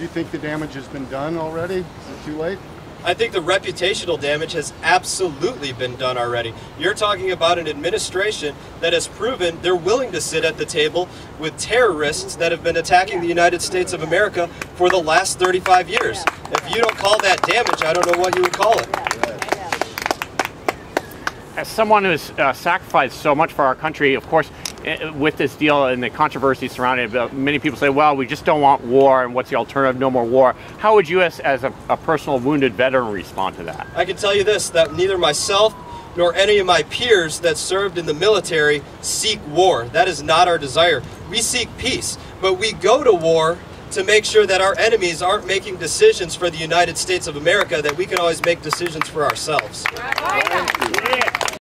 Do you think the damage has been done already? Is it too late? I think the reputational damage has absolutely been done already. You're talking about an administration that has proven they're willing to sit at the table with terrorists that have been attacking the United States of America for the last 35 years. If you don't call that damage, I don't know what you would call it. As someone who's uh, sacrificed so much for our country, of course, Eh, with this deal and the controversy surrounding it, many people say, well, we just don't want war, and what's the alternative? No more war. How would you, as, as a, a personal wounded veteran, respond to that? I can tell you this that neither myself nor any of my peers that served in the military seek war. That is not our desire. We seek peace, but we go to war to make sure that our enemies aren't making decisions for the United States of America, that we can always make decisions for ourselves. Yeah.